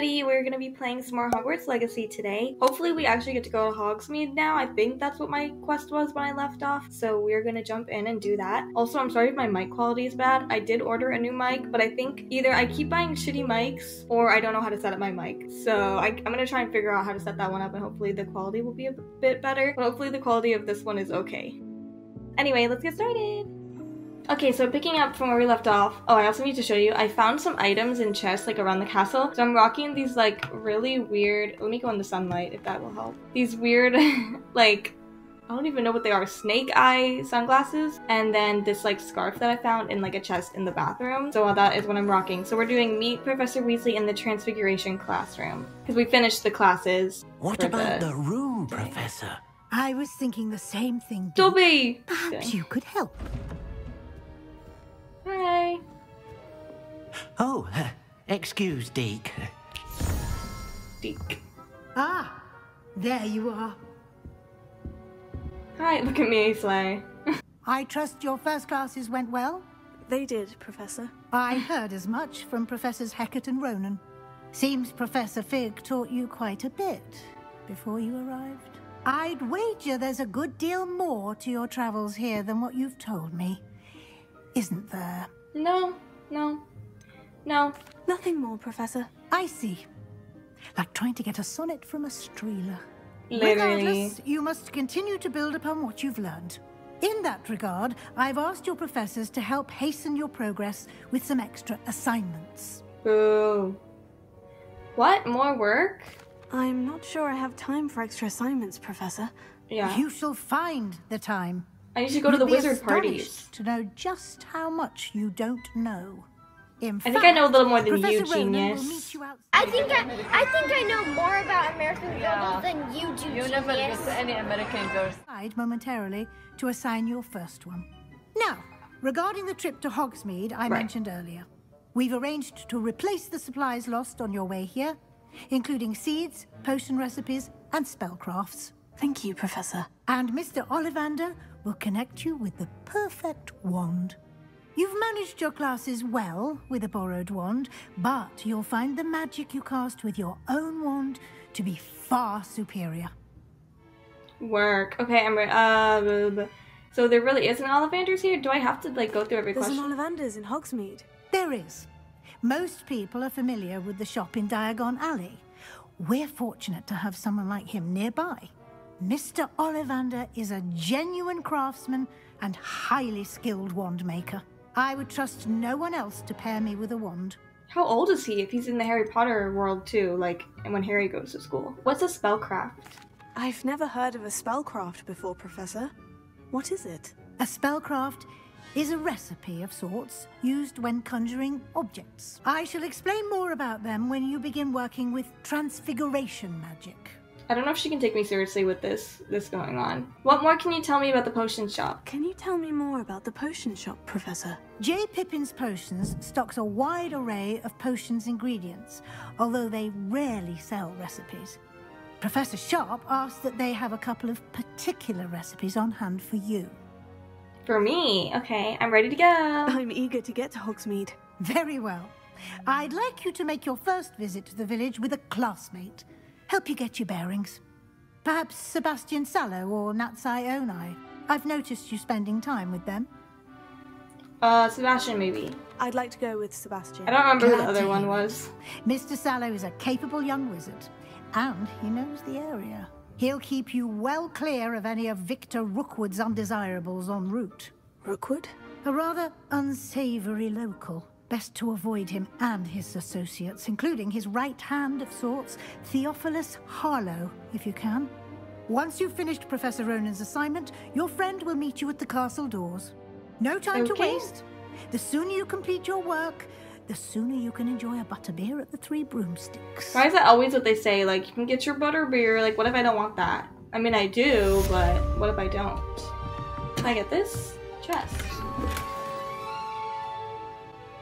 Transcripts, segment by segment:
We're gonna be playing some more Hogwarts Legacy today. Hopefully we actually get to go to Hogsmeade now. I think that's what my quest was when I left off. So we're gonna jump in and do that. Also, I'm sorry if my mic quality is bad. I did order a new mic, but I think either I keep buying shitty mics or I don't know how to set up my mic. So I, am gonna try and figure out how to set that one up and hopefully the quality will be a bit better. But hopefully the quality of this one is okay. Anyway, let's get started. Okay, so picking up from where we left off. Oh, I also need to show you. I found some items in chests like around the castle. So I'm rocking these like really weird. Let me go in the sunlight if that will help. These weird like I don't even know what they are. Snake eye sunglasses and then this like scarf that I found in like a chest in the bathroom. So that is what I'm rocking. So we're doing meet Professor Weasley in the Transfiguration classroom because we finished the classes. What about the, the room, Professor? I was thinking the same thing. Dobby! Perhaps you could help. Hi. Oh, uh, excuse, Deek. Deek. Ah, there you are. Hi, look at me, Slay. I trust your first classes went well? They did, Professor. I heard as much from Professors Hecat and Ronen. Seems Professor Fig taught you quite a bit before you arrived. I'd wager there's a good deal more to your travels here than what you've told me. Isn't there? No, no, no. Nothing more, Professor. I see. Like trying to get a sonnet from a streeler. Literally. Regardless, you must continue to build upon what you've learned. In that regard, I've asked your professors to help hasten your progress with some extra assignments. Boo. What? More work? I'm not sure I have time for extra assignments, Professor. Yeah. You shall find the time. I need to go to the wizard parties. To know just how much you don't know. In I fact, think I know a little more than Professor you, genius. will meet you outside. I think I, I think I know more about American Yeah. Girls than you do, You never genius. get any American girls. Outside momentarily to assign your first one. Now, regarding the trip to Hogsmeade I Right. mentioned earlier, we've arranged to replace the supplies lost on your way here, including seeds, potion recipes, and spellcrafts. Thank you, Professor. And Mr. Ollivander will connect you with the perfect wand. You've managed your classes well with a borrowed wand, but you'll find the magic you cast with your own wand to be far superior. Work. Okay, I'm ready. Uh, blah, blah. so there really is an Ollivanders here? Do I have to like go through every question? There's an? Ollivanders in Hogsmeade. There is. Most people are familiar with the shop in Diagon Alley. We're fortunate to have someone like him nearby. Mr. Ollivander is a genuine craftsman and highly skilled wand maker. I would trust no one else to pair me with a wand. How old is he if he's in the Harry Potter world too? Like when Harry goes to school. What's a spellcraft? I've never heard of a spellcraft before, Professor. What is it? A spellcraft is a recipe of sorts used when conjuring objects. I shall explain more about them when you begin working with transfiguration magic. I don't know if she can take me seriously with this this going on. What more can you tell me about the potion shop? Can you tell me more about the potion shop, Professor? J. Pippin's Potions stocks a wide array of potions ingredients, although they rarely sell recipes. Professor Sharp asked that they have a couple of particular recipes on hand for you. For me, okay, I'm ready to go. I'm eager to get to Hogsmeade. Very well. I'd like you to make your first visit to the village with a classmate. Help you get your bearings. Perhaps Sebastian Sallow or Natsai Onai. I've noticed you spending time with them. Uh, Sebastian maybe. I'd like to go with Sebastian. I don't remember who the other one was. Mr. Sallow is a capable young wizard, and he knows the area. He'll keep you well clear of any of Victor Rookwood's undesirables en route. Rookwood? A rather unsavory local. Best to avoid him and his associates, including his right hand of sorts, Theophilus Harlow, if you can. Once you've finished Professor Ronen's assignment, your friend will meet you at the castle doors. No time to waste. The sooner you complete your work, the sooner you can enjoy a butterbeer at the Three Broomsticks. Why is that always what they say? Like, you can get your butter beer. Like, what if I don't want that? I mean, I do, but what if I don't? Can I get this? Chest.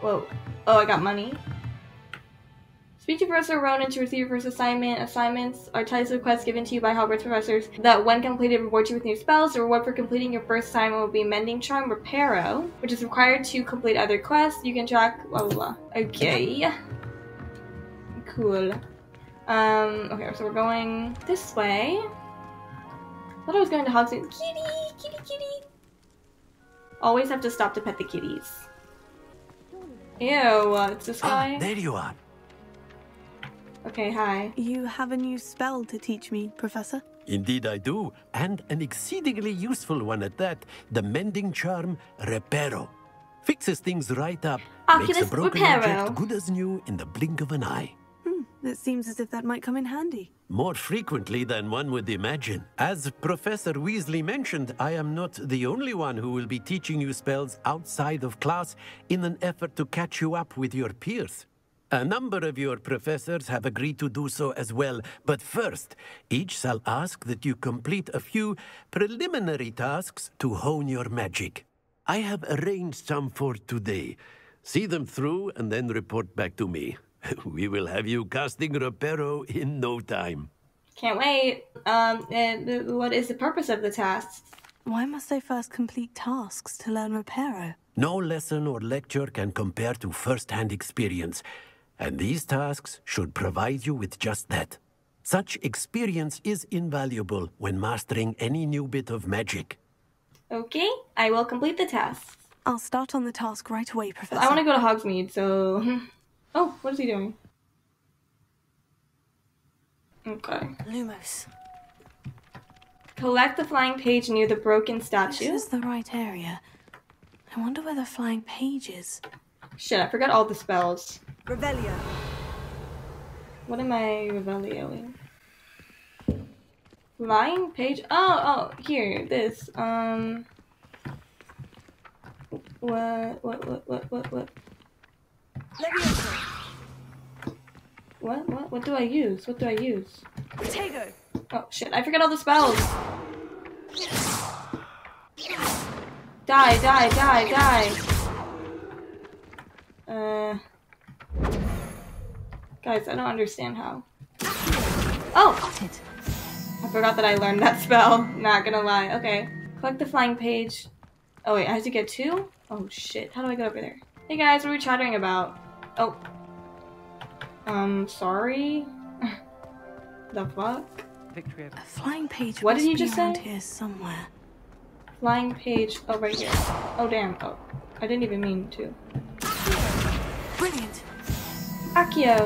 Whoa. Oh, I got money. To Professor Ronen to receive your first assignment. Assignments are types of quests given to you by Hogwarts professors that, when completed, reward you with new spells. The reward for completing your first assignment will be Mending Charm Reparo, which is required to complete other quests. You can track blah blah blah. Okay. Cool. Um, okay, so we're going this way. I thought I was going to Hogsmeade. Kitty, kitty, kitty. Always have to stop to pet the kitties. Ew, it's this Ah, guy. there you are. Okay, hi. You have a new spell to teach me, Professor? Indeed, I do, and an exceedingly useful one at that. The mending charm Reparo. Fixes things right up, makes a broken Reparo. object good as new in the blink of an eye. It seems as if that might come in handy. More frequently than one would imagine. As Professor Weasley mentioned, I am not the only one who will be teaching you spells outside of class in an effort to catch you up with your peers. A number of your professors have agreed to do so as well, but first, each shall ask that you complete a few preliminary tasks to hone your magic. I have arranged some for today. See them through and then report back to me. We will have you casting Reparo in no time. Can't wait. Um, and what is the purpose of the tasks? Why must I first complete tasks to learn Reparo? No lesson or lecture can compare to first-hand experience, and these tasks should provide you with just that. Such experience is invaluable when mastering any new bit of magic. Okay, I will complete the tasks. I'll start on the task right away, Professor. I want to go to Hogsmeade, so. Oh, what is he doing? Okay. Lumos. Collect the flying page near the broken statue. This statue. is the right area. I wonder where the flying page is. Shit, I forgot all the spells. Revelio. What am I revelioing? Flying page? Oh, oh, here, this. Um. What, what, what, what, what, what? What, what, what do I use? What do I use? Tego. Oh shit, I forget all the spells! Die, die, die, die! Uh. Guys, I don't understand how. Oh! It. I forgot that I learned that spell. Not gonna lie. Okay. Collect the flying page. Oh wait, I have to get two? Oh shit, how do I get over there? Hey guys, what are we chattering about? Oh. Um, sorry? the fuck? A flying page What did you just around say? here somewhere. Flying page. Oh, right here. Oh, damn. Oh, I didn't even mean to. Brilliant. Accio.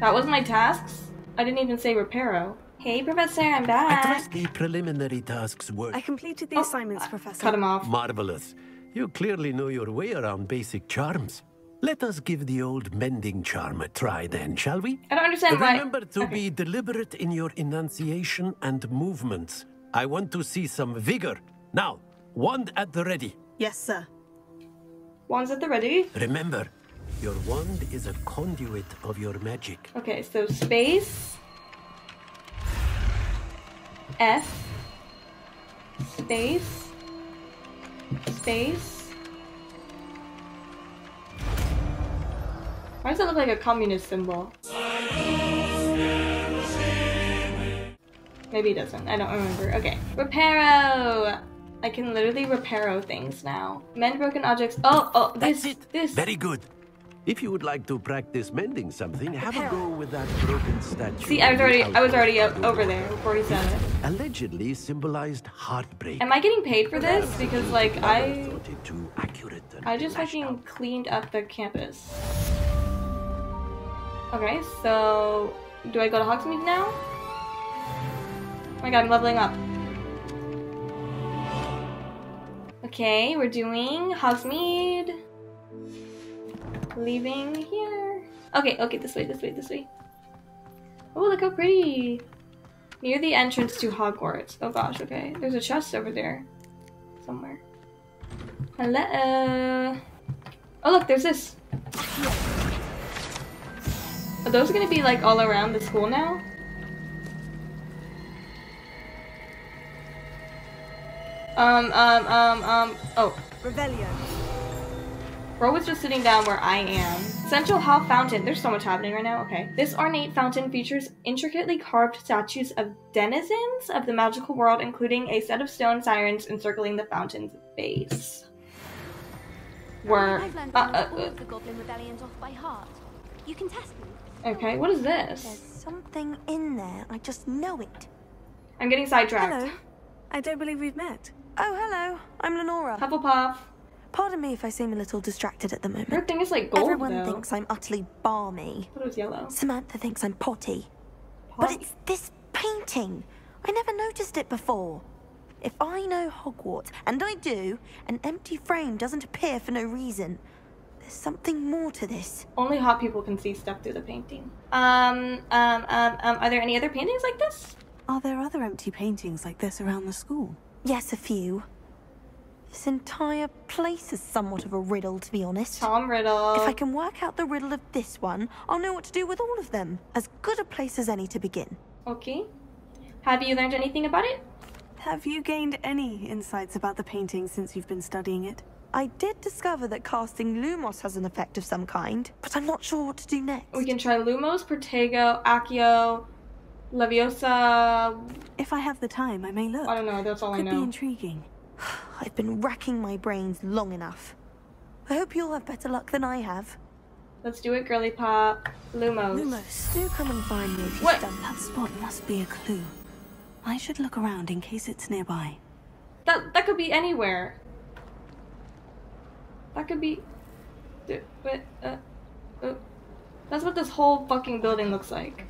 That was my tasks? I didn't even say Reparo. Hey, Professor, I'm back. I back. trust the preliminary tasks were I completed the Oh, assignments, Professor. Cut him off. marvelous. You clearly know your way around basic charms. Let us give the old mending charm a try then, shall we? I don't understand why. Remember to Okay. be deliberate in your enunciation and movements. I want to see some vigor. Now, wand at the ready. Yes, sir. Wands at the ready. Remember, your wand is a conduit of your magic. Okay, so space. F. Space. Space. Why does it look like a communist symbol? Maybe it doesn't. I don't remember. Okay. Reparo! I can literally reparo things now. Mend broken objects. Oh, oh, this. That's it. This. Very good. If you would like to practice mending something, have a go with that broken statue. See, I was already, I was already o- over there before he said it. Allegedly symbolized heartbreak. Am I getting paid for this? Because like I, thought it too accurate. and I just fucking cleaned up the campus. Okay, so do I go to Hogsmeade now? Oh my god, I'm leveling up. Okay, we're doing Hogsmeade. Leaving here. Okay, okay, this way, this way, this way. Oh, look how pretty. Near the entrance to Hogwarts. Oh gosh, okay. There's a chest over there. Somewhere. Hello. Oh look, there's this. Are those gonna be like all around the school now? Um, um, um, um, oh. Revelio. Ro was just sitting down where I am. Central Hall Fountain. There's so much happening right now. Okay. This ornate fountain features intricately carved statues of denizens of the magical world, including a set of stone sirens encircling the fountain's base. Were I've uh, uh, uh, the Goblin Rebellions off by heart. you can test me. Okay, what is this? There's this? something in there. I just know it. I'm getting sidetracked. Hello. I don't believe we've met. Oh, hello. I'm Lenora. Hufflepuff. Pardon me if I seem a little distracted at the moment. Her thing is like gold Everyone though. thinks I'm utterly balmy. But it was yellow. Samantha thinks I'm potty. But it's this painting. I never noticed it before. If I know Hogwarts, and I do, an empty frame doesn't appear for no reason. There's something more to this. Only hot people can see stuff through the painting. Um, um, um, um, are there any other paintings like this? Are there other empty paintings like this around the school? Yes, a few. This entire place is somewhat of a riddle, to be honest. Tom Riddle. If I can work out the riddle of this one, I'll know what to do with all of them. As good a place as any to begin. Okay. Have you learned anything about it? Have you gained any insights about the painting since you've been studying it? I did discover that casting Lumos has an effect of some kind, but I'm not sure what to do next. We can try Lumos, Protego, Accio, Leviosa. If I have the time, I may look. I don't know, that's all I know. Could be intriguing. I've been racking my brains long enough. I hope you'll have better luck than I have. Let's do it, girly pop. Lumos. Lumos. Do come and find me if you've What? done That spot must be a clue. I should look around in case it's nearby. That that could be anywhere. That could be. But uh, uh, that's what this whole fucking building looks like.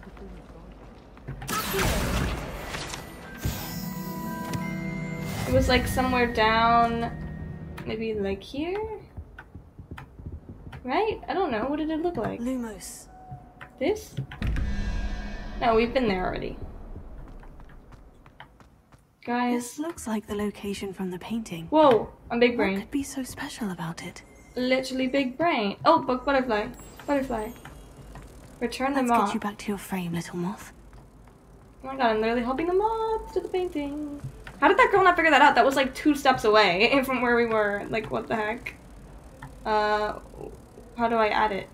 It was like somewhere down, maybe like here, right? I don't know. What did it look like? Lumos. This? No, we've been there already. Guys. This looks like the location from the painting. Whoa, I'm big What could be so special about it? Literally big brain. Oh, book butterfly. Butterfly. Return the Let's moth. get you back to your frame, little moth. Oh my god, I'm literally helping the moth to the painting. How did that girl not figure that out? That was like two steps away from where we were. Like, what the heck? Uh, how do I add it?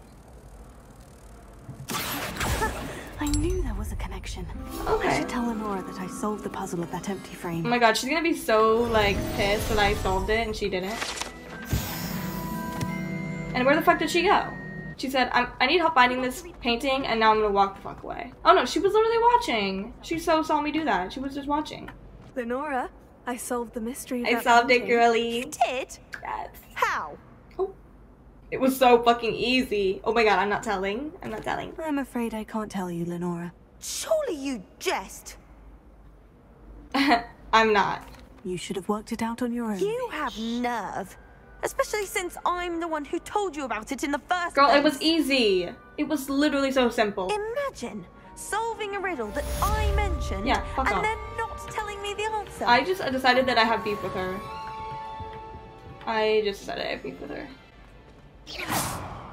I knew there was a connection. Okay. I should tell Lenora that I solved the puzzle of that empty frame. Oh my god, she's gonna be so like pissed that I solved it and she didn't. And where the fuck did she go? She said, I'm, I need help finding this painting and now I'm gonna walk the fuck away. Oh no, she was literally watching. She so saw me do that. She was just watching. Lenora, I solved the mystery. I solved it, painting. girly. You did? Yes. How? Oh. It was so fucking easy. Oh my god, I'm not telling. I'm not telling. I'm afraid I can't tell you, Lenora. Surely you jest. I'm not. You should have worked it out on your own. You have nerve. Especially since I'm the one who told you about it in the first Girl, place. it was easy. It was literally so simple. Imagine solving a riddle that I mentioned Yeah, fuck and off. then not telling me the answer. I just decided that I have beef with her. I just decided I have beef with her.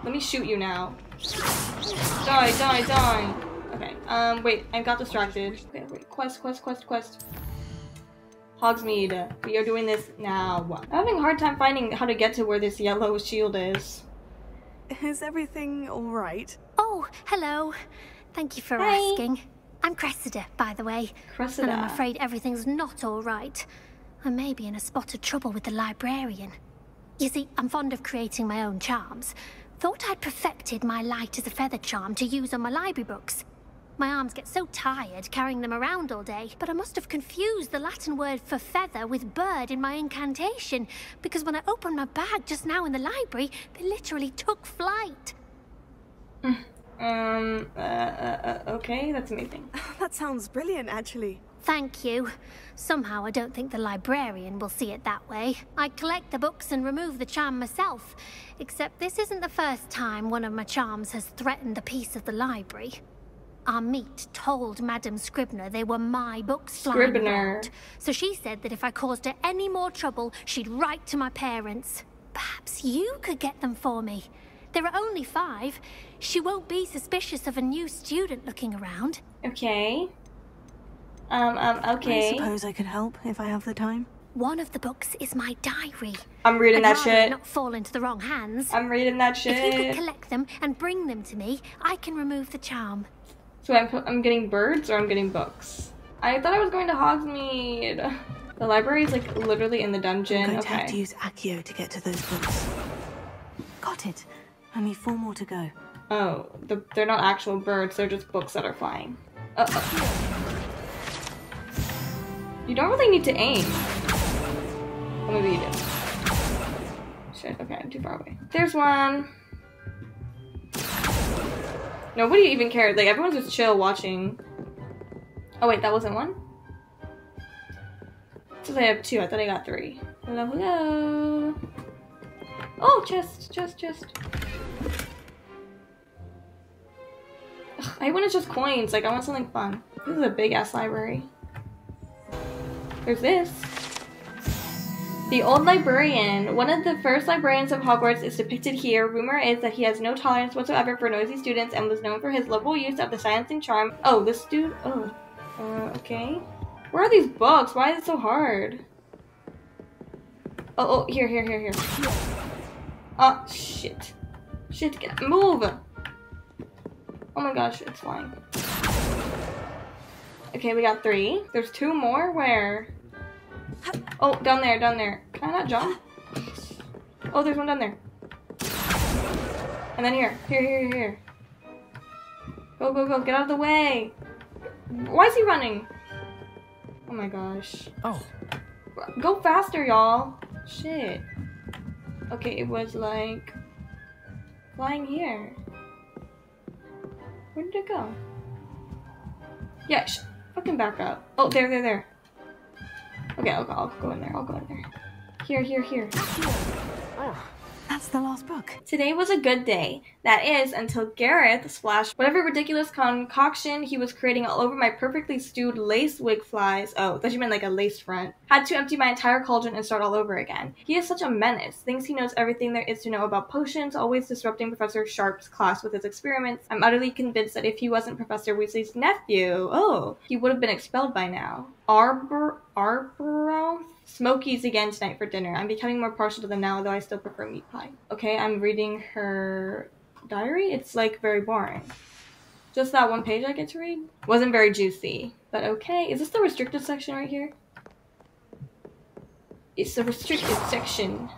Let me shoot you now. Die, die, die. Okay, um, wait, I got distracted. Okay, wait, quest, quest, quest, quest. Hogsmeade, we are doing this now. I'm having a hard time finding how to get to where this yellow shield is. Is everything all right? Oh, hello. Thank you for Hi. asking. I'm Cressida, by the way. Cressida. And I'm afraid everything's not all right. I may be in a spot of trouble with the librarian. You see, I'm fond of creating my own charms. Thought I'd perfected my light as a feather charm to use on my library books. My arms get so tired carrying them around all day, but I must have confused the Latin word for feather with bird in my incantation, because when I opened my bag just now in the library, they literally took flight. Mm. Um, uh, uh, uh, okay, that's amazing. That sounds brilliant, actually. Thank you. Somehow I don't think the librarian will see it that way. I collect the books and remove the charm myself. Except this isn't the first time one of my charms has threatened the peace of the library. Amit told Madame Scribner they were my books flying Scribner. around. So she said that if I caused her any more trouble, she'd write to my parents. Perhaps you could get them for me. There are only five. She won't be suspicious of a new student looking around. Okay. Um, um, okay. I suppose I could help if I have the time. One of the books is my diary. I'm reading I'd that rather it shit. not fall into the wrong hands. I'm reading that shit. If you could collect them and bring them to me, I can remove the charm. So I'm, I'm getting birds or I'm getting books? I thought I was going to Hogsmeade. The library is like literally in the dungeon. I'm dungeon. going to have to use Accio to get to those books. Got it. Only four more to go. Oh, the, they're not actual birds, they're just books that are flying. Uh oh. You don't really need to aim. Or maybe you do. Shit, okay, I'm too far away. There's one. Nobody even cared. Like, everyone's just chill watching. Oh, wait, that wasn't one? Since I have two, I thought I got three. Hello, hello. Oh, chest, chest, chest. Ugh, I want just coins. Like, I want something fun. This is a big ass library. There's this. The old librarian. One of the first librarians of Hogwarts is depicted here. Rumor is that he has no tolerance whatsoever for noisy students and was known for his liberal use of the silencing charm. Oh, this dude? Oh. Uh, okay. Where are these books? Why is it so hard? Oh, oh, here, here, here, here. Oh, shit. Shit, get move! Oh my gosh, it's flying. Okay, we got three. There's two more? Where? Oh, down there, down there. Can I not jump? Oh, there's one down there. And then here. Here, here, here. Go, go, go. Get out of the way. Why is he running? Oh my gosh. Oh, Go faster, y'all. Shit. Okay, it was like flying here. Where did it go? Yeah, fucking back up. Oh, there, there, there. Okay, I'll go, I'll go in there. I'll go in there. Here, here, here. Ah. That's the last book. Today was a good day. That is, until Garreth splashed whatever ridiculous concoction he was creating all over my perfectly stewed lacewing flies. Oh, thought you meant like a lace front. Had to empty my entire cauldron and start all over again. He is such a menace. Thinks he knows everything there is to know about potions, always disrupting Professor Sharp's class with his experiments. I'm utterly convinced that if he wasn't Professor Weasley's nephew, oh, he would have been expelled by now. Arbor Arborough? Smokies again tonight for dinner. I'm becoming more partial to them now, though I still prefer meat pie. Okay, I'm reading her diary. It's like very boring. Just that one page I get to read. Wasn't very juicy, but okay. Is this the restricted section right here? It's the restricted section.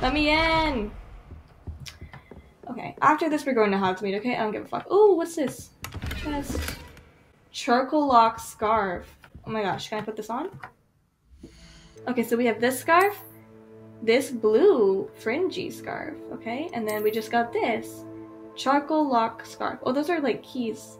Let me in. Okay, after this we're going to Hogsmeade. Okay, I don't give a fuck. Oh, what's this? Chest. Charcoal lock scarf. Oh my gosh, can I put this on? Okay, so we have this scarf, this blue fringy scarf, okay? And then we just got this charcoal lock scarf. Oh, those are like keys.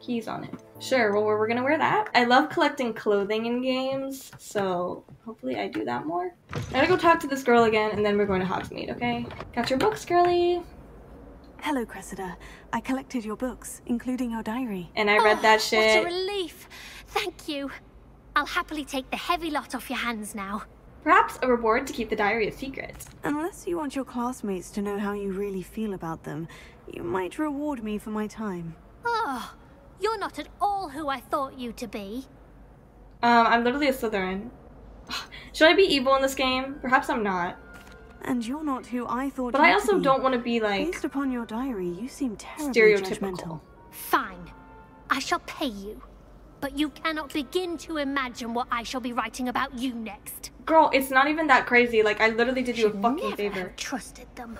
Keys on it. Sure, well, we're gonna wear that. I love collecting clothing in games, so hopefully I do that more. I gotta go talk to this girl again, and then we're going to Hogsmeade, okay? Got your books, girly. Hello, Cressida. I collected your books, including your diary. And I read that Oh, shit. What a relief. Thank you. I'll happily take the heavy lot off your hands now. Perhaps a reward to keep the diary a secret. Unless you want your classmates to know how you really feel about them, you might reward me for my time. Oh, you're not at all who I thought you to be. Um, I'm literally a Slytherin. Should I be evil in this game? Perhaps I'm not. And you're not who I thought But you I to also be. don't want to be like Based upon your diary, you seem terribly stereotypical. judgmental. Fine. I shall pay you. But you cannot begin to imagine what I shall be writing about you next. Girl, it's not even that crazy. Like, I literally did you a fucking favor. trusted them.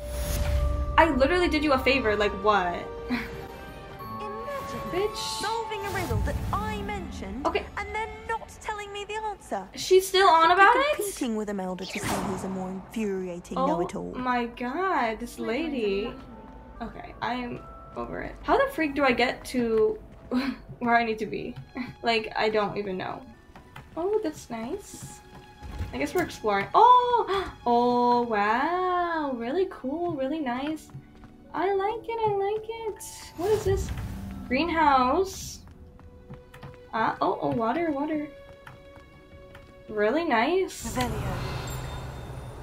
I literally did you a favor. Like, what? Imagine Bitch. solving a riddle that I mentioned Okay. and then not telling me the answer. She's still on about You're it? competing with Imelda to see who's a more infuriating Oh know-it-all. my god, this lady. Okay, I'm over it. How the freak do I get to where I need to be? like, I don't even know. Oh, that's nice. I guess we're exploring. Oh! Oh, wow. Really cool, really nice. I like it, I like it. What is this? Greenhouse. Ah, oh, oh, water, water. Really nice.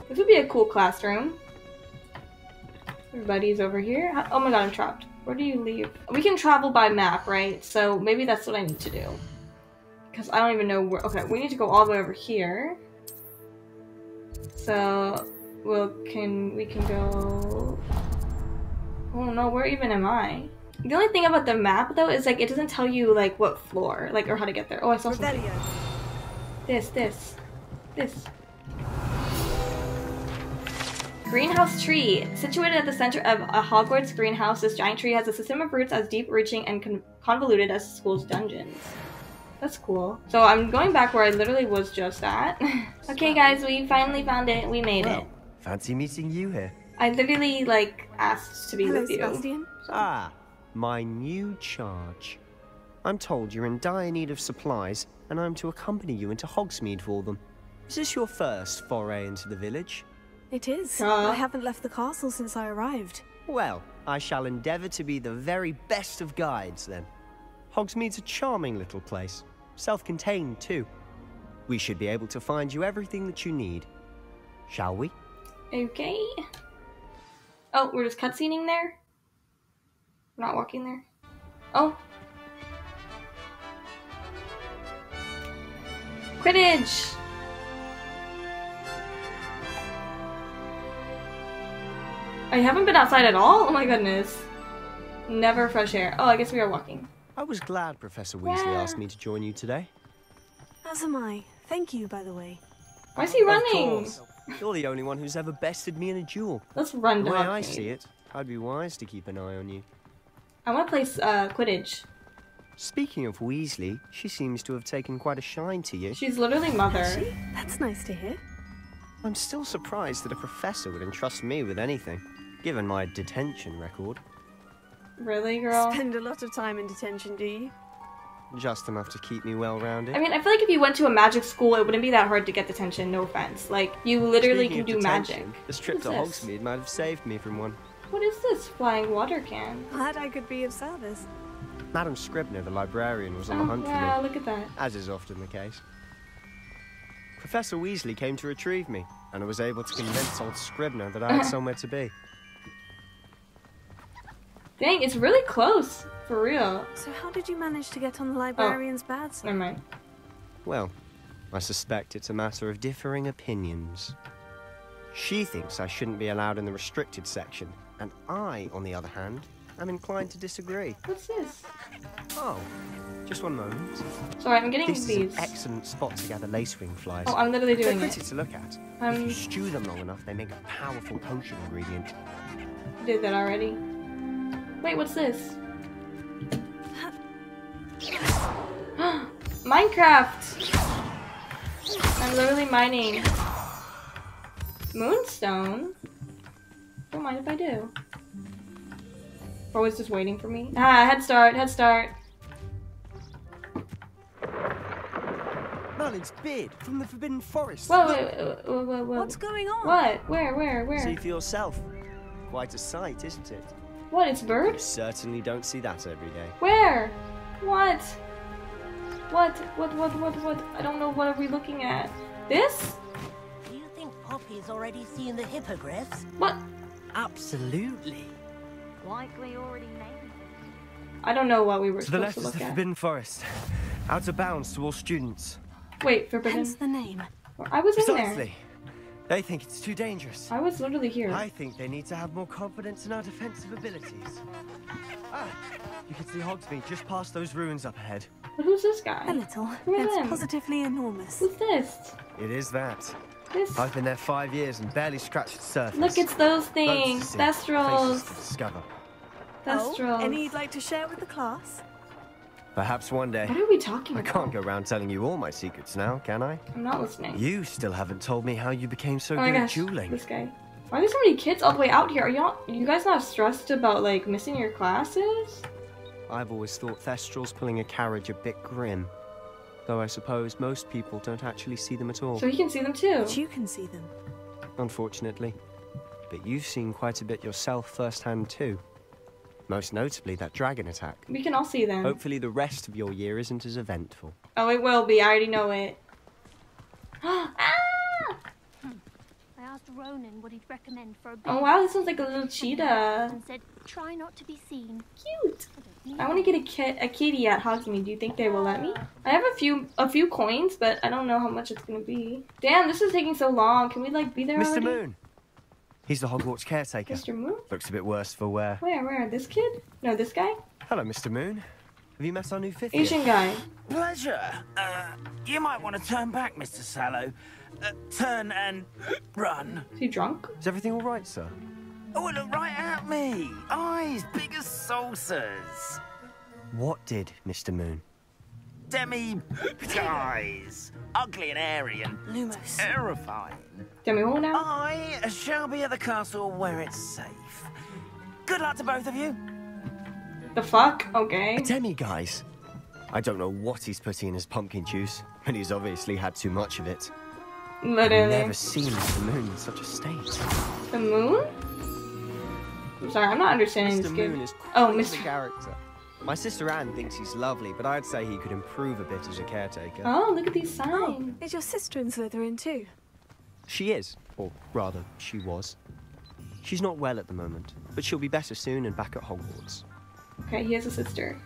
This would be a cool classroom. Everybody's over here. Oh my god, I'm trapped. Where do you leave? We can travel by map, right? So maybe that's what I need to do. Because I don't even know where. Okay, we need to go all the way over here. So, we'll can we can go. Oh no, where even am I? The only thing about the map though is like it doesn't tell you like what floor, like or how to get there. Oh, I saw something. This, this, this. Greenhouse tree. Situated at the center of a Hogwarts greenhouse, this giant tree has a system of roots as deep reaching and con- convoluted as the school's dungeons. That's cool. So I'm going back where I literally was just at. okay, guys, we finally found it. We made it. Fancy meeting you here. I literally like asked to be Hello, with you. Sebastian. Ah, my new charge. I'm told you're in dire need of supplies, and I'm to accompany you into Hogsmeade for them. Is this your first foray into the village? It is. Uh. I haven't left the castle since I arrived. Well, I shall endeavour to be the very best of guides then. Hogsmeade's a charming little place, self-contained too. We should be able to find you everything that you need. Shall we? Okay. Oh, we're just cutscening there? We're not walking there? Oh. Quidditch! I haven't been outside at all? Oh my goodness. Never fresh air. Oh, I guess we are walking. I was glad Professor Weasley Yeah. asked me to join you today. As am I. Thank you, by the way. Why is he running? You're the only one who's ever bested me in a duel. Let's run The way I Hogsmeade. see it, I'd be wise to keep an eye on you. I want to play uh, Quidditch. Speaking of Weasley, she seems to have taken quite a shine to you. She's literally mother. Actually, that's nice to hear. I'm still surprised that a professor would entrust me with anything, given my detention record. Really, girl? Spend a lot of time in detention, do you? Just enough to keep me well rounded. I mean, I feel like if you went to a magic school, it wouldn't be that hard to get detention. No offense. Like you literally Speaking can do magic. This trip to What is this? Hogsmeade might have saved me from one. What is this flying water can? Glad I could be of service. Madam Scribner, the librarian, was on the Oh hunt wow, for me, look at that. as is often the case. Professor Weasley came to retrieve me, and I was able to convince old Scribner that I had somewhere to be. Dang, it's really close. For real. So how did you manage to get on the librarian's bad side? Never mind. Well, I suspect it's a matter of differing opinions. She thinks I shouldn't be allowed in the restricted section, and I, on the other hand, am inclined to disagree. What's this? Oh, just one moment. Sorry, I'm getting This is these. an excellent spot to gather lacewing flies. Oh, I'm literally doing They're doing pretty it. to look at. if Um, you stew them long enough, they make a powerful potion ingredient. Did that already. Wait, what's this? Minecraft! I'm literally mining. Moonstone? Don't mind if I do. Or was just waiting for me? Ah, head start, head start. Merlin's beard from the Forbidden Forest. Whoa, wait, whoa, whoa, whoa, whoa. What's going on? What? Where, where, where? See for yourself. Quite a sight, isn't it? What, it's You birds? certainly don't see that every day. Where? What? What? What? What? What? What? I don't know. What are we looking at? This? Do you think Poppy's already seen the hippogriffs? What? Absolutely. Likely already named. I don't know what we were To the supposed left to is the at. Forbidden Forest. Out of bounds to all students. Wait, forbidden. Hence the name. I was in there. Precisely. They think it's too dangerous. I was literally here. I think they need to have more confidence in our defensive abilities. Ah, you can see Hogsmeade just past those ruins up ahead. But who's this guy? A little. Who It's them? positively enormous. Who's this? It is that. This? I've been there five years and barely scratched the surface. Look, it's those things. see, Thestrals. Places discover. Thestrals. Oh, any you'd like to share with the class? Perhaps one day. What are we talking I about? I can't go around telling you all my secrets now, can I? I'm not listening. You still haven't told me how you became so oh my good at gosh, dueling. this guy. Why are there so many kids all the way out here? Are y'all, you guys not stressed about like missing your classes? I've always thought Thestrals pulling a carriage a bit grim. Though I suppose most people don't actually see them at all, So he can see them too. But you can see them. unfortunately. But you've seen quite a bit yourself firsthand too. Most notably that dragon attack. We can all see them. Hopefully the rest of your year isn't as eventful. Oh, it will be. I already know it. ah! I asked Ronen what he'd recommend for a Oh wow, this one's like a little cheetah. and said, try not to be seen. Cute. I I want to get a kit, a kitty at Hogsmeade. Do you think they will let me? I have a few, a few coins, but I don't know how much it's gonna be. Damn, this is taking so long. Can we like be there Mr. already? Moon! He's the Hogwarts caretaker. Mr. Moon? Looks a bit worse for wear. Where, where? This kid? No, this guy? Hello, Mr. Moon. Have you met our new fifth year? Asian guy. Pleasure. Uh, you might want to turn back, Mr. Sallow. uh, turn and run. Is he drunk? Is everything all right, sir? Oh, look right at me. Eyes big as saucers. What did, Mr. Moon? Demi eyes. Ugly and airy and Lumos. terrifying. Demi Moore now? I shall be at the castle where it's safe. Good luck to both of you. The fuck? Okay. Demi, guys. I don't know what he's putting in his pumpkin juice, but he's obviously had too much of it. I've Literally. never seen the Moon in such a state. The moon? I'm sorry, I'm not understanding Mr. this Moon game. is Oh, Mr. character. My sister Anne thinks he's lovely, but I'd say he could improve a bit as a caretaker. Oh, look at these oh, signs. Is your sister in Slytherin too? She is, or rather, she was. She's not well at the moment, but she'll be better soon and back at Hogwarts. Okay, he has a sister.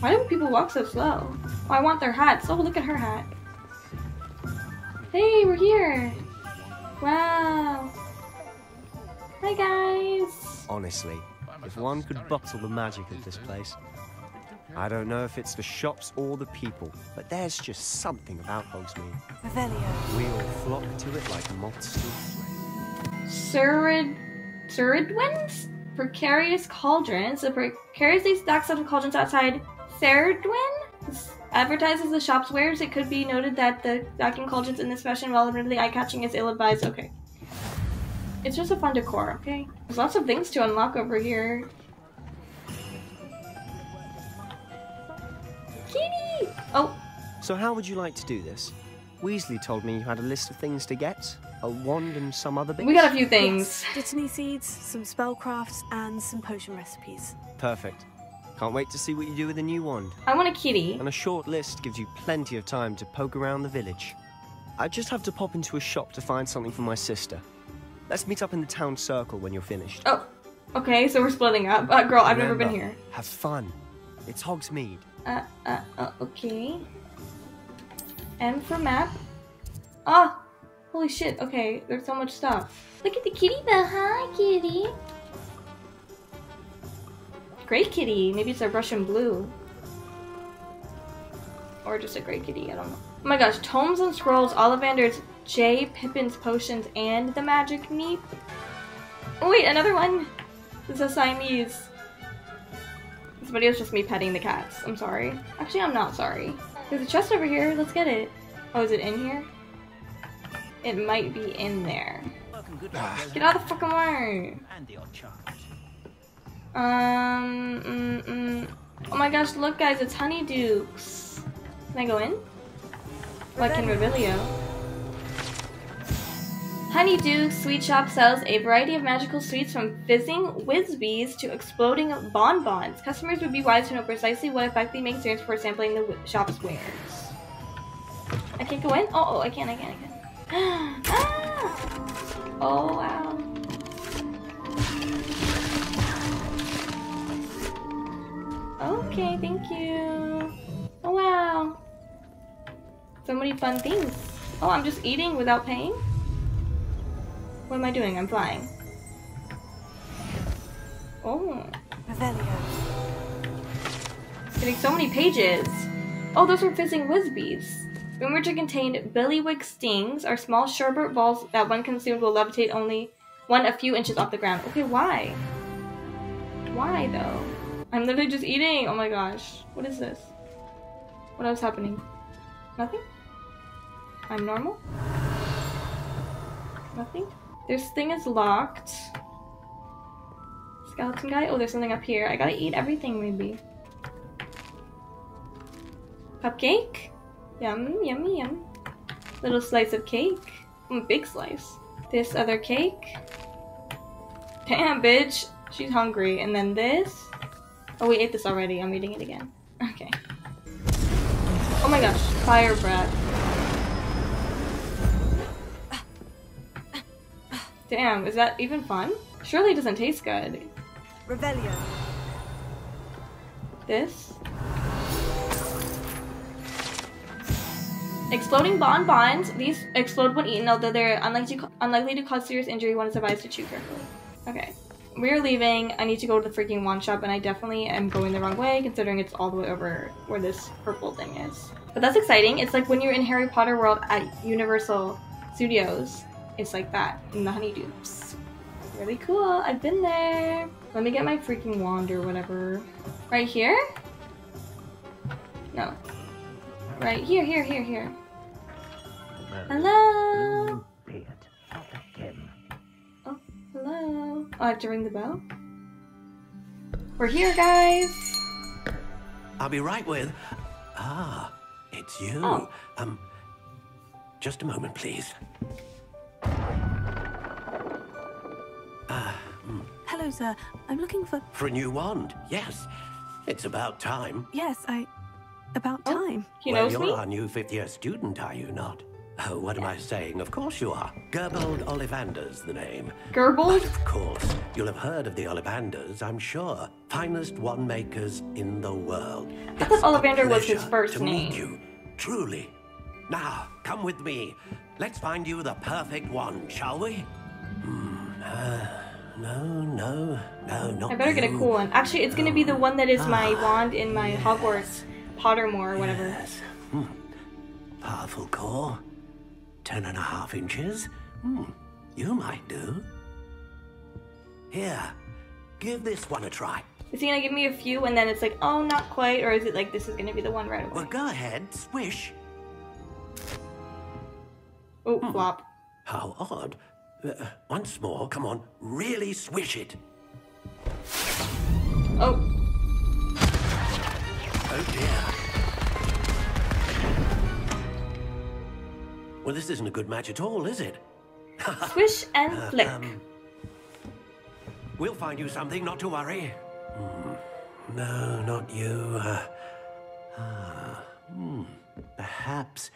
Why do people walk so slow? Oh, I want their hats. Oh, look at her hat. Hey, we're here. Wow. Hi, guys. Honestly, if one could bottle the magic of this place. I don't know if it's the shops or the people, but there's just something about Hogsmeade. Revelio. We all flock to it like moths to a flame. Surid... Suridwins? Precarious cauldrons. The precariously stacked set of cauldrons outside Theridwin advertises the shop's wares. It could be noted that the stacking cauldrons in this fashion, while admittedly eye-catching, is ill-advised. Okay. It's just a fun decor, okay? There's lots of things to unlock over here. Kitty! Oh, So how would you like to do this? Weasley told me you had a list of things to get. A wand and some other bits. we got a few things. Yes, Dittany seeds, some spellcrafts, and some potion recipes. Perfect. Can't wait to see what you do with the new wand. I want a kitty. And a short list gives you plenty of time to poke around the village. I just have to pop into a shop to find something for my sister. Let's meet up in the town circle when you're finished. Oh, okay, so we're splitting up. Uh, girl, I've never been here. Have fun. It's Hogsmeade. Uh, uh, uh, okay. M for map. Ah! Holy shit, okay, there's so much stuff. Look at the kitty bell. Hi, kitty. Great kitty. Maybe it's a Russian blue. Or just a great kitty, I don't know. Oh my gosh, Tomes and Scrolls, Ollivander's J, Pippin's Potions, and the Magic Neep. Oh wait, another one! This is a Siamese. This video is just me petting the cats. I'm sorry. Actually, I'm not sorry. There's a chest over here. Let's get it. Oh, is it in here? It might be in there. Get out of the fucking way. And the odd charge. Um, mm, mm. Oh my gosh, look guys, it's Honeydukes. Can I go in? Like in Revelio. Honeydukes Sweet Shop sells a variety of magical sweets from fizzing whizzbees to exploding bonbons. Customers would be wise to know precisely what effect they may experience before sampling the shop's wares. I can't go in? Oh, oh, I can't. I can't. I can. ah! Oh, wow. Okay, thank you. Oh wow. So many fun things. Oh, I'm just eating without paying? What am I doing? I'm flying. Oh, Revelio. getting so many pages. Oh, those are fizzing whizzbees. Rumored to contain billywig stings are small sherbet balls that when consumed will levitate only one a few inches off the ground. Okay, why? Why though? I'm literally just eating. Oh my gosh. What is this? What else happening? Nothing? I'm normal? Nothing? This thing is locked. Skeleton guy? Oh, there's something up here. I gotta eat everything maybe. Cupcake? Yum, yummy, yum. Little slice of cake. Mm, big slice. This other cake. Damn, bitch. She's hungry. And then this. Oh, we ate this already. I'm eating it again. Okay. Oh my gosh. Fire breath. Damn, is that even fun? Surely it doesn't taste good. Revelio. This. Exploding bonbons. These explode when eaten, although they're unlikely to, unlikely to cause serious injury. when it's advised to chew carefully. Okay. We're leaving. I need to go to the freaking wand shop, and I definitely am going the wrong way, considering it's all the way over where this purple thing is. But that's exciting. It's like when you're in Harry Potter World at Universal Studios. It's like that in the Honeydukes. Really cool. I've been there. Let me get my freaking wand or whatever. Right here? No. Right here, here, here, here. Hello? Oh, hello. Oh, I have to ring the bell? We're here, guys. I'll be right with. Ah, it's you. Oh. Um, just a moment, please. Hello, sir. I'm looking for. For a new wand, yes. It's about time. Yes, I. About time. He well, knows you're me? our new fifth year student, are you not? Oh, what am I saying? Of course you are. Gerbold Ollivander's the name. Gerbold? But of course, you'll have heard of the Ollivanders, I'm sure. Finest wand makers in the world. I thought It's Ollivander was his pleasure first to meet name. you, truly. Now, come with me. Let's find you the perfect wand, shall we? Hmm. Uh, no, no, no, not I better get a cool one. Actually, it's gonna be the one that is my Ah, wand in my Hogwarts Pottermore or whatever. Yes. Hmm. Powerful core. Ten and a half inches. Hmm. You might do. Here. Give this one a try. Is he gonna give me a few and then it's like, oh, not quite? Or is it like, this is gonna be the one right away? Well, go ahead. Swish. Oh, Hmm. flop. How odd. Uh, once more. Come on. Really swish it. Oh, Oh dear. Well, this isn't a good match at all, is it? swish and Uh, flick. um, we'll find you something, not to worry. Hmm. No, not you. Uh, ah, hmm. Perhaps.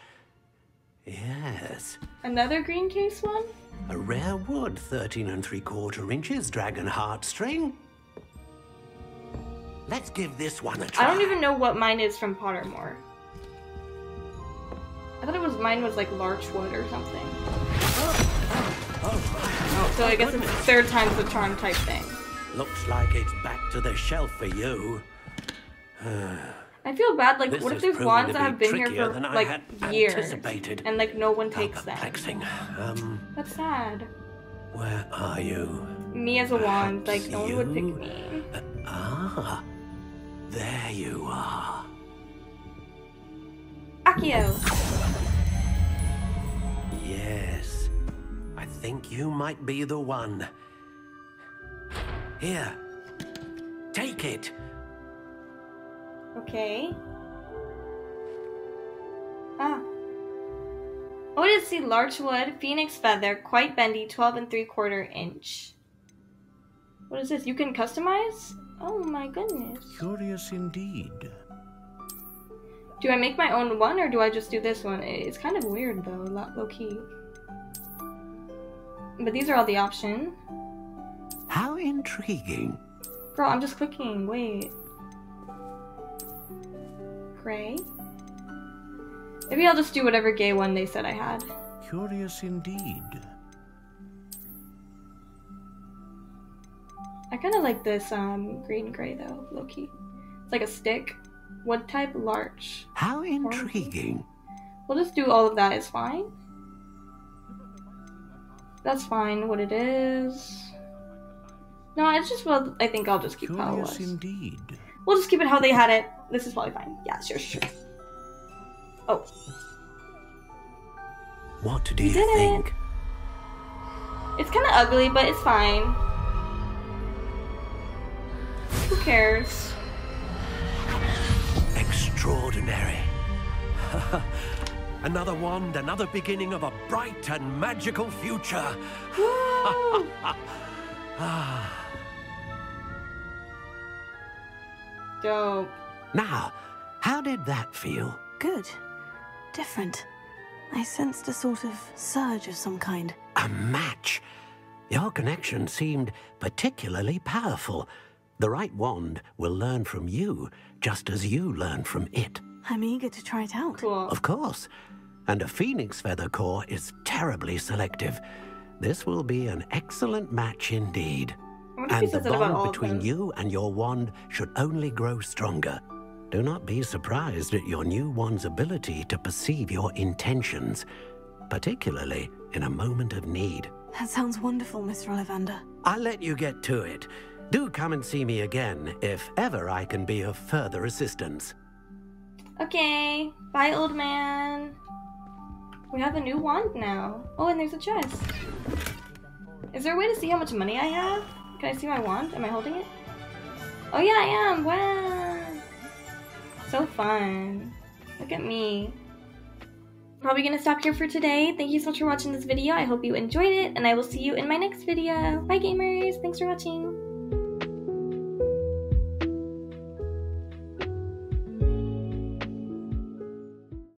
Yes. Another green case one? A rare wood, 13 and three quarter inches, dragon heartstring. Let's give this one a try. I don't even know what mine is from Pottermore. I thought it was mine was like larchwood or something. Oh so I guess it's third time's the charm type thing. Looks like it's back to the shelf for you. I feel bad. Like, This what if there's wands that have been here for like years, and like no one takes them? Um, That's sad. where are you? Me as a wand, like no one would pick you- me. Ah, there you are. Accio. Yes, I think you might be the one. Here, take it. Okay. Ah. Oh, the larchwood, phoenix feather, quite bendy, 12 and 3 quarter inch. What is this? You can customize? Oh my goodness. Curious indeed. Do I make my own one or do I just do this one? It's kind of weird though, lo- low key. But these are all the options. How intriguing. Girl, I'm just clicking. Wait. Gray. Maybe I'll just do whatever gay one they said I had. Curious indeed. I kind of like this um green gray though, low key. It's like a stick. Wood type larch. How intriguing. We'll just do all of that. It's fine. That's fine. What it is. No, it's just well. I think I'll just keep how it Curious was. indeed. We'll just keep it how they had it. This is probably fine. Yeah, sure, sure. Oh, What do We you did it. think? it's kind of ugly, but it's fine. Who cares? Extraordinary. another wand, another beginning of a bright and magical future. Dope. Now, how did that feel? Good. Different. I sensed a sort of surge of some kind. A match. Your connection seemed particularly powerful. The right wand will learn from you, just as you learn from it. I'm eager to try it out. Cool. Of course. And a phoenix feather core is terribly selective. This will be an excellent match indeed. I wonder if he And the says that about all bond between you and your wand should only grow stronger. Do not be surprised at your new wand's ability to perceive your intentions, particularly in a moment of need. That sounds wonderful, Mr. Ollivander. I'll let you get to it. Do come and see me again if ever I can be of further assistance. Okay. Bye, old man. We have a new wand now. Oh, and there's a chest. Is there a way to see how much money I have? Can I see my wand? Am I holding it? Oh yeah, I am! Wow! So fun. Look at me. Probably gonna stop here for today. Thank you so much for watching this video. I hope you enjoyed it, and I will see you in my next video. Bye gamers! Thanks for watching!